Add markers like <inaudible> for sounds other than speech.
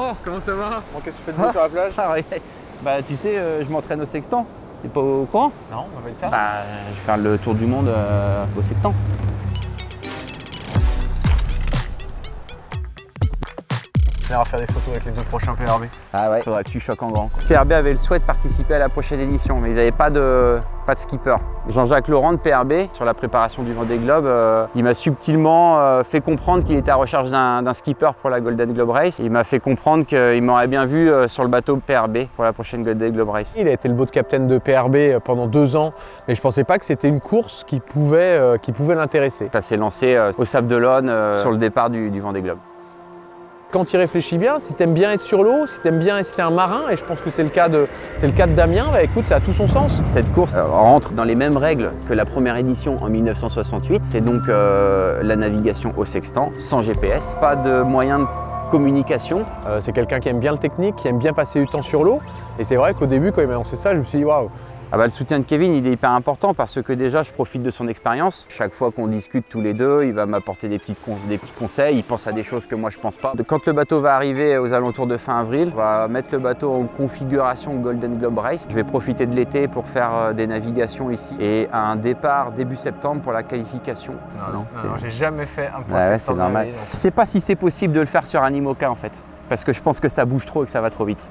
Oh, comment ça va Bon, qu'est-ce que tu fais de beau sur la plage <laughs> Ah ouais. Bah tu sais, euh, je m'entraîne au sextant. T'es pas au courant Non, on va pas dire ça. Bah je vais faire le tour du monde euh, au sextant. On va faire des photos avec les deux prochains PRB. Ah ouais. Faudra que tu choques en grand. quoi. PRB avait le souhait de participer à la prochaine édition, mais ils n'avaient pas de, pas de skipper. Jean-Jacques Laurent de PRB, sur la préparation du Vendée Globe, euh, il m'a subtilement euh, fait comprendre qu'il était à recherche d'un skipper pour la Golden Globe Race. Il m'a fait comprendre qu'il m'aurait bien vu euh, sur le bateau PRB pour la prochaine Golden Globe Race. Il a été le boat captain de PRB pendant deux ans, mais je pensais pas que c'était une course qui pouvait, euh, qui pouvait l'intéresser. Ça s'est lancé euh, au Sable d'Olonne euh, sur le départ du, du Vendée Globe. Quand tu y réfléchis bien, si tu aimes bien être sur l'eau, si tu aimes bien si t'es un marin, et je pense que c'est le cas de, c'est le cas de Damien, bah écoute, ça a tout son sens. Cette course euh, rentre dans les mêmes règles que la première édition en 1968. C'est donc euh, la navigation au sextant, sans GPS, pas de moyens de communication. Euh, c'est quelqu'un qui aime bien le technique, qui aime bien passer du temps sur l'eau, et c'est vrai qu'au début, quand il m'a lancé ça, je me suis dit waouh. Ah bah, le soutien de Kevin, il est hyper important parce que déjà, je profite de son expérience. Chaque fois qu'on discute tous les deux, il va m'apporter des, petites des petits conseils. Il pense à des choses que moi, je pense pas. Quand le bateau va arriver aux alentours de fin avril, on va mettre le bateau en configuration Golden Globe Race. Je vais profiter de l'été pour faire euh, des navigations ici et un départ début septembre pour la qualification. Non, non, c'est- non, j'ai jamais fait un point Ouais, ouais, c'est normal. Je sais pas si c'est possible de le faire sur un IMOCA en fait. Parce que je pense que ça bouge trop et que ça va trop vite.